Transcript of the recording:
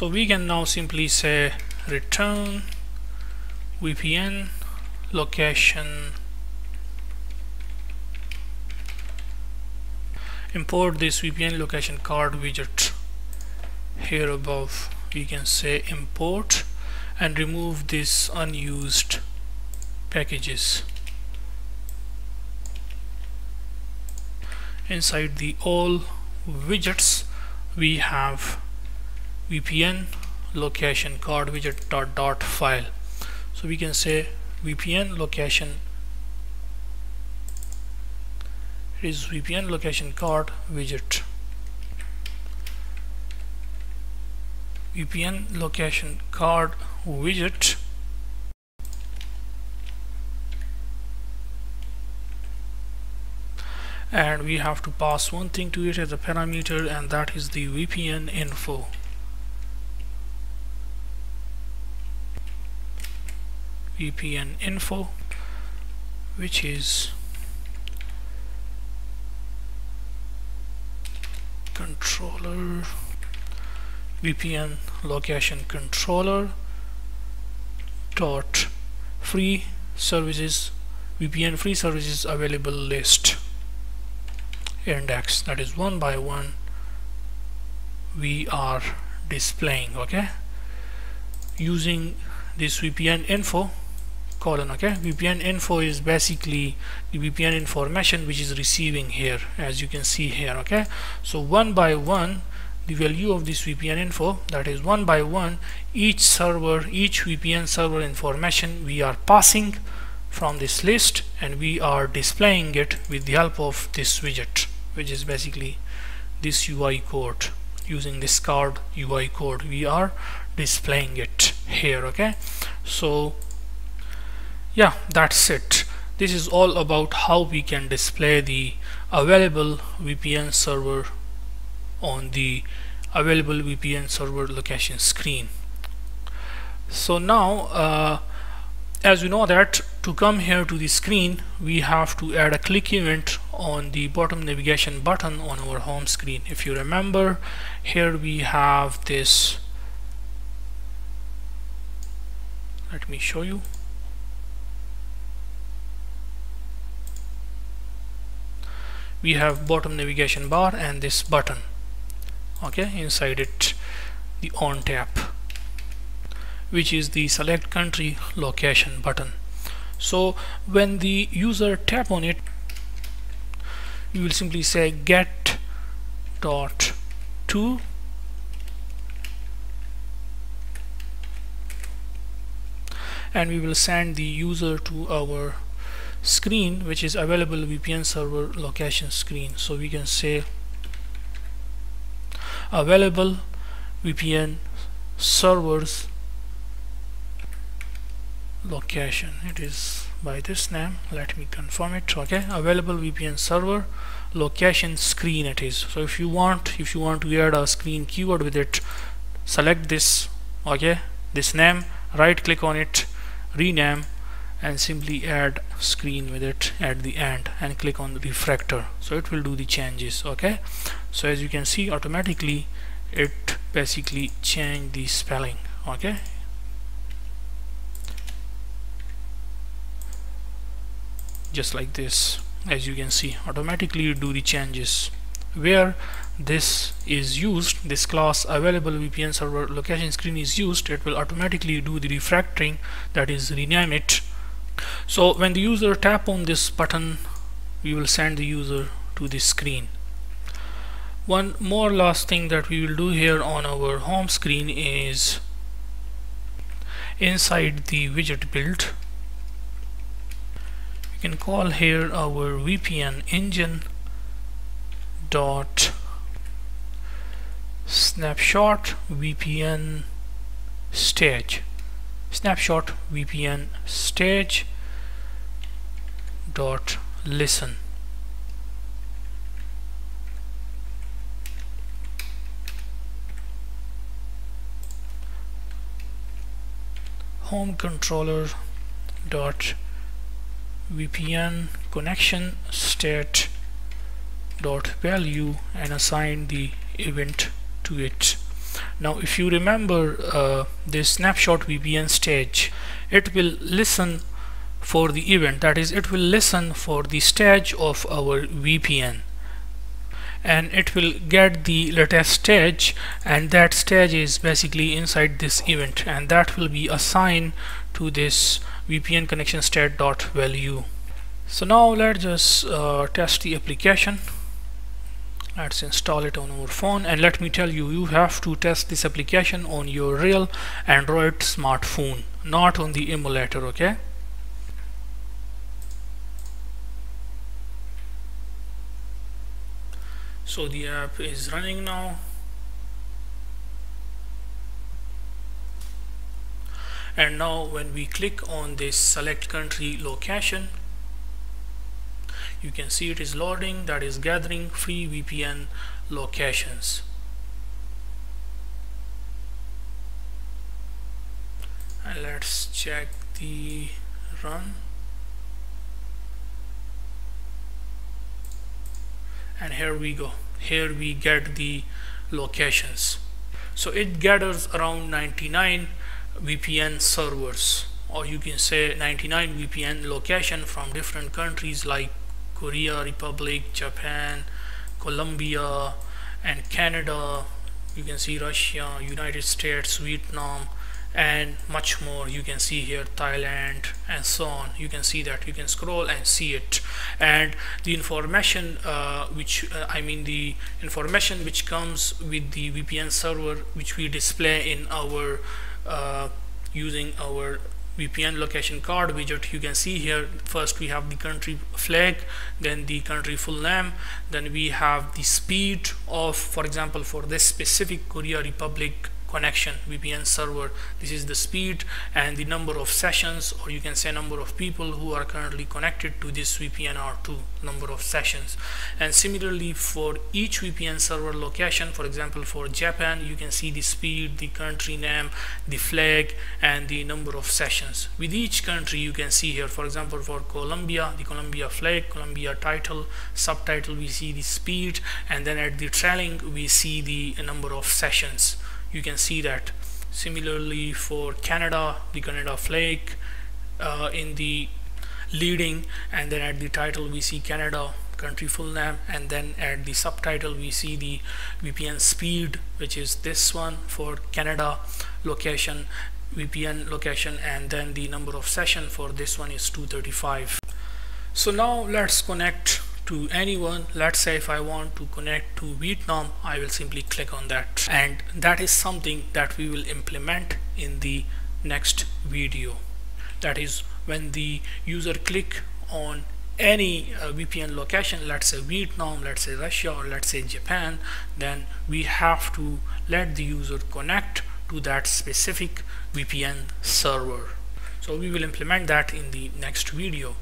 so we can now simply say return VPN location. Import this VPN location card widget here above. We can say import and remove this unused packages inside the all widgets we have VPN location card widget dot dot file. So we can say VPN location is VPN location card widget. VPN location card widget. And we have to pass one thing to it as a parameter and that is the VPN info VPN info which is controller VPN location controller dot free services VPN free services available list. Index that is one by one we are displaying okay? Using this VPN info colon okay? VPN info is basically the VPN information which is receiving here as you can see here okay? So one by one the value of this VPN info that is one by one each server each VPN server information we are passing from this list and we are displaying it with the help of this widget which is basically this UI code. Using this card UI code we are displaying it here okay? So yeah that's it. This is all about how we can display the available VPN server on the available VPN server location screen. So now uh, as you know that to come here to the screen we have to add a click event on the bottom navigation button on our home screen. If you remember here we have this. Let me show you we have bottom navigation bar and this button. Okay inside it the on tap which is the select country location button. So when the user tap on it you will simply say get dot to and we will send the user to our screen which is available VPN server location screen. So we can say available VPN servers location. It is by this name. Let me confirm it. Okay. Available VPN server location screen it is. So if you want if you want to add a screen keyword with it select this. Okay. This name right click on it rename and simply add screen with it at the end and click on the refactor so it will do the changes okay? So as you can see automatically it basically change the spelling okay? Just like this. As you can see automatically do the changes. Where this is used this class available VPN server location screen is used it will automatically do the refactoring that is rename it so when the user tap on this button we will send the user to this screen. One more last thing that we will do here on our home screen is inside the widget build. We can call here our VPN engine dot snapshot VPN stage. Snapshot VPN stage dot listen. Home controller dot VPN connection state dot value and assign the event to it. Now if you remember uh, this snapshot VPN stage it will listen for the event that is it will listen for the stage of our VPN and it will get the latest stage and that stage is basically inside this event and that will be assigned to this VPN connection state dot value. So now let's just uh, test the application. Let's install it on our phone and let me tell you you have to test this application on your real Android smartphone not on the emulator okay so the app is running now. And now when we click on this select country location you can see it is loading that is gathering free VPN locations. And let's check the run and here we go. Here we get the locations. So it gathers around 99 VPN servers or you can say 99 VPN location from different countries like Korea Republic, Japan, Colombia and Canada. You can see Russia, United States, Vietnam and much more. You can see here Thailand and so on. You can see that. You can scroll and see it. And the information uh, which uh, I mean the information which comes with the VPN server which we display in our uh, using our VPN location card widget you can see here. First we have the country flag then the country full name then we have the speed of for example for this specific Korea Republic connection VPN server. This is the speed and the number of sessions or you can say number of people who are currently connected to this VPN R2 number of sessions. And similarly for each VPN server location for example for Japan you can see the speed the country name the flag and the number of sessions. With each country you can see here for example for Colombia the Colombia flag Colombia title subtitle we see the speed and then at the trailing we see the number of sessions you can see that similarly for Canada the Canada flag uh, in the leading and then at the title we see Canada country full name and then at the subtitle we see the VPN speed which is this one for Canada location VPN location and then the number of session for this one is 235 so now let's connect to anyone. Let's say if I want to connect to Vietnam I will simply click on that. And that is something that we will implement in the next video. That is when the user click on any uh, VPN location let's say Vietnam let's say Russia or let's say Japan then we have to let the user connect to that specific VPN server. So we will implement that in the next video